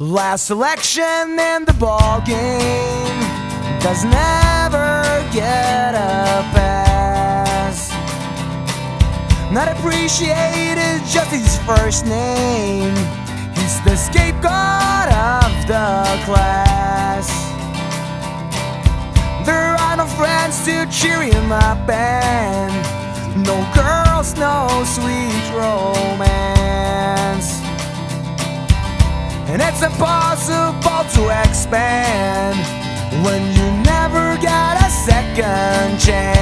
Last selection in the ball game does never get a pass. Not appreciated just his first name. He's the scapegoat of the class. There are no friends to cheer him up, and no girls, no sweet romance. And it's impossible to expand when you never get a second chance.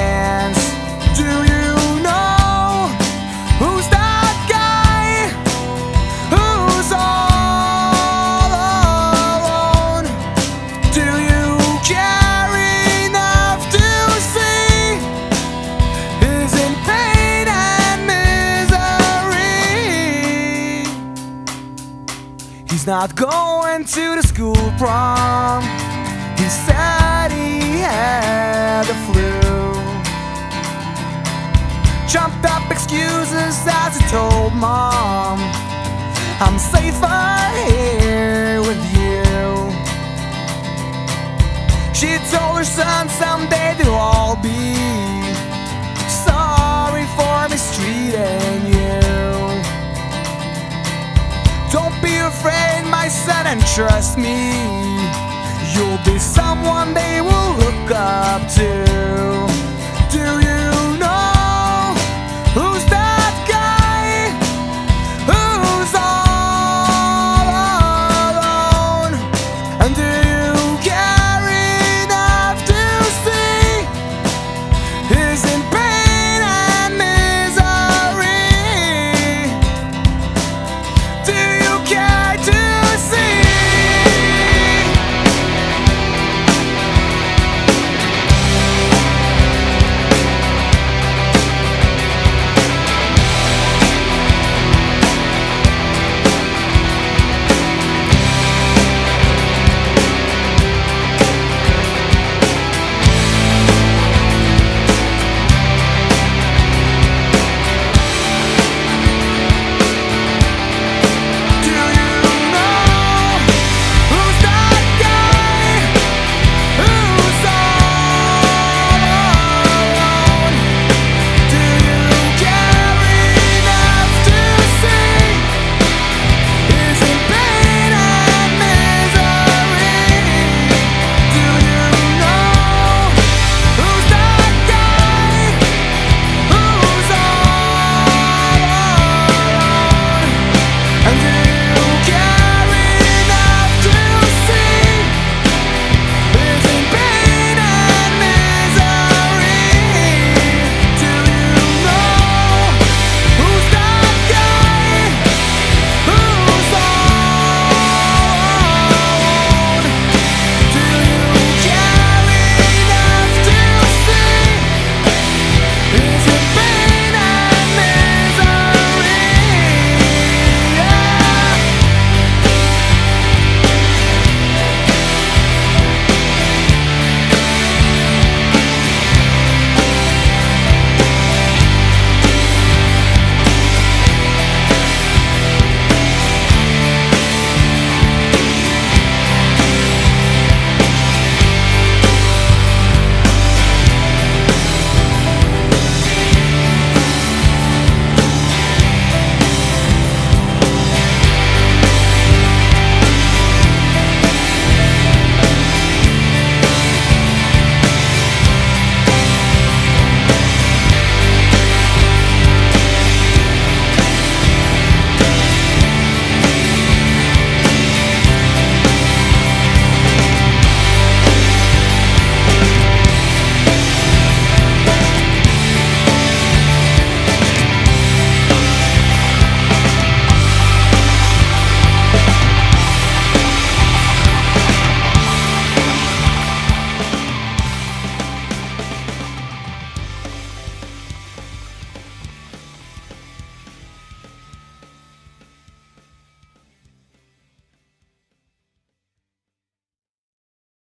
He's not going to the school prom. He said he had the flu. Jumped up excuses as he told mom, I'm safer here with you. She told her son someday they'll all be sorry for mistreating you. Don't be afraid, son, and trust me. You'll be someone they will look up to. Do you